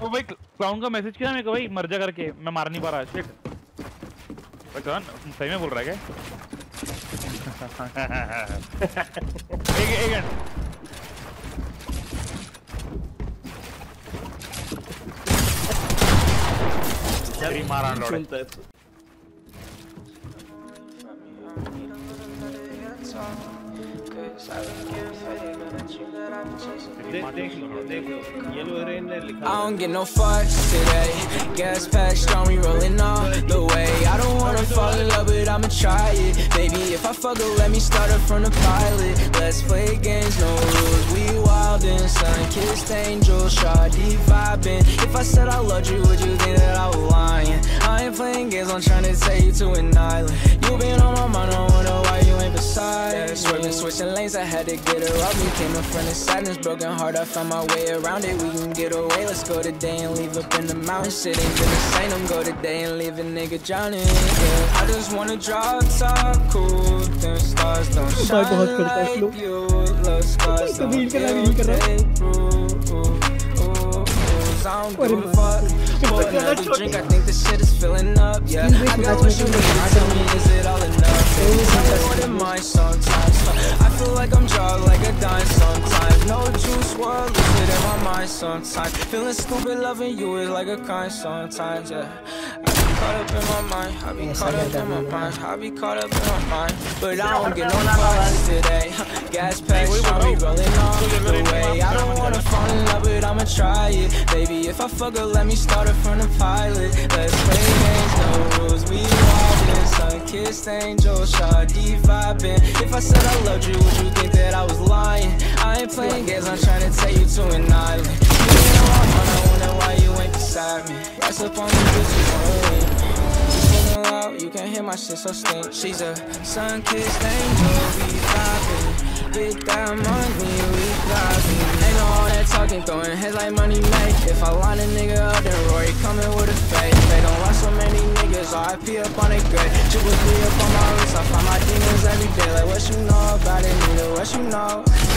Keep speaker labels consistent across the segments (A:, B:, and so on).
A: वो भाई क्लाउन का मैसेज किया मेरे को भाई मर जा करके। मैं मार नहीं पा रहा शिट भाई कौन सही में बोल रहा है क्या? एक एक तेरी मारा लौड़े।
B: है
C: I don't get no fucks today. Gas pack strong, we rolling all the way. I don't wanna fall in love, but I'ma try it. Baby, if I fuck up, let me start up from the pilot. Let's play games, no rules. We wild and sun kissed angels, shoddy vibing. If I said I loved you, would you think that I was lying? I ain't playing games, I'm trying to take you to an island. You been on my mind, neither side. Yeah, swerving, switching lanes, I had to get her up. You came in front of sadness, broken heart, I found my way around it. We can get away, let's go today and leave up in the mountains. Shit ain't been the same, I'm go today and leave a nigga drowning. Yeah, I just wanna drop top, cool, then stars don't shine like you. Love scars I don't give a fuck. Boy, another drink, I think this shit is filling up. Yeah, I got what you need. Tell me, is world, lucid in my mind sometimes. Feeling stupid, loving you is like a crime sometimes. Yeah. I be caught up in my mind. I be caught up in my mind. I be caught up in my mind. But I don't get no fucks today. Gas pack, strong, we rolling all the way. I don't wanna fall in love, but I'ma try it. Baby, if I fuck her, let me start her from the pilot. Let's play games, no rules. We wildin', sun kissed angel, shoddy. If I said I loved you, would you think that I was? I ain't playing games, I'm trying to take you to an island. You know I'm on, I wonder why you ain't beside me. Rise up on the bitch, you loud, you can hear my shit so stink. She's a sun kissed angel, we vibing. Big that money, we vibing. Ain't no all that talking, throwing heads like money make. If I line a nigga up, then Rory coming with a fake. They don't want so many niggas, RIP up on a grave. Triple three up on my wrist, I find my demons every day. Like what you know about it, nigga, what you know.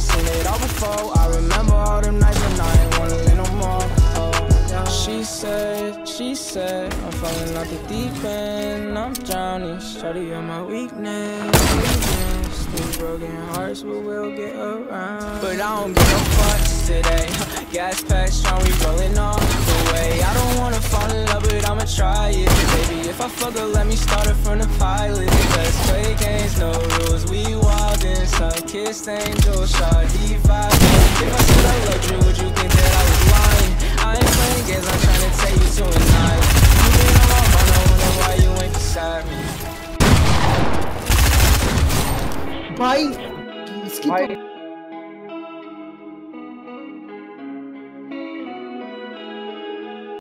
C: Swear, seen it all before. I remember all them nights when I ain't wanna live no more. Oh. She said, she said, I'm falling off the deep end, I'm drowning. Shawty, you're my weakness. broken hearts, but we'll get around. But I don't give a fuck today. Gas pack strong, we rolling all the way. I don't wanna fall in love, but I'ma try it. Baby, if I fuck her, let me start it from the pilot. Let's play games, no rules. We kissed angel shot D5 If I said I loved you, would you think that I was lying? I ain't playing games, I'm trying to take you to a night You been on my mind, I wonder why you ain't beside me
D: Bye!
E: Skip
D: Bye.